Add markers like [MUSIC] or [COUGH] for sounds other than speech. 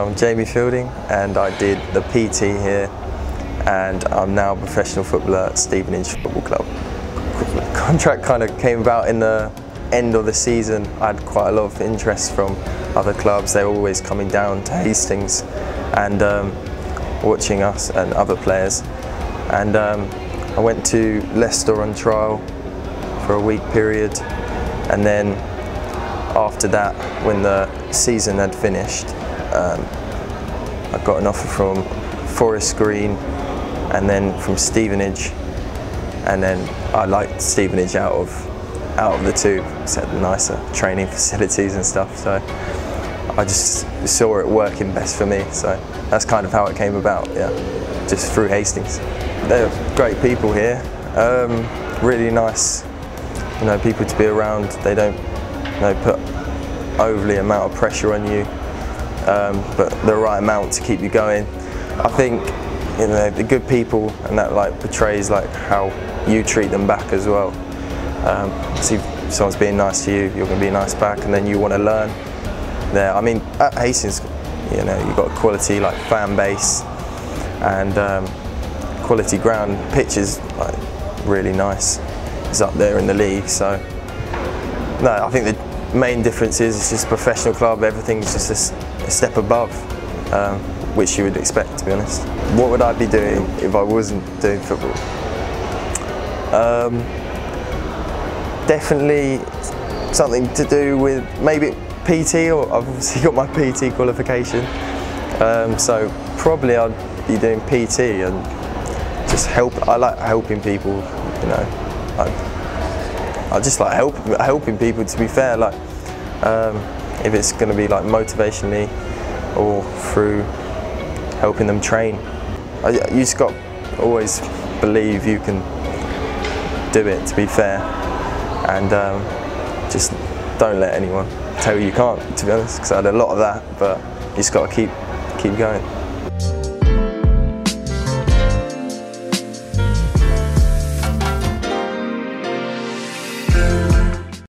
I'm Jamie Fielding and I did the PT here and I'm now a professional footballer at Stevenage Football Club. The contract kind of came about in the end of the season. I had quite a lot of interest from other clubs. They were always coming down to Hastings and um, watching us and other players. And um, I went to Leicester on trial for a week period and then after that, when the season had finished, um, I got an offer from Forest Green and then from Stevenage. And then I liked Stevenage out of out of the two. Had nicer training [LAUGHS] facilities and stuff. So I just saw it working best for me. So that's kind of how it came about yeah. Just through Hastings. They're great people here. Um, really nice you know people to be around. They don't you know put overly amount of pressure on you um, but the right amount to keep you going. I think you know the good people and that like portrays like how you treat them back as well. Um, see if someone's being nice to you, you're going to be nice back, and then you want to learn. There, I mean, at Hastings, you know, you've got a quality like fan base and um, quality ground. Pitch is like really nice. It's up there in the league, so no, I think the main difference is it's just a professional club. Everything's just a, a step above. Um, which you would expect to be honest. What would I be doing if I wasn't doing football? Um, definitely something to do with maybe PT, or I've obviously [LAUGHS] got my PT qualification, um, so probably I'd be doing PT and just help. I like helping people, you know. I, I just like help, helping people. To be fair, like um, if it's going to be like motivationally or through helping them train. You just got always believe you can do it to be fair and um, just don't let anyone tell you you can't to be honest because I had a lot of that but you just got to keep keep going.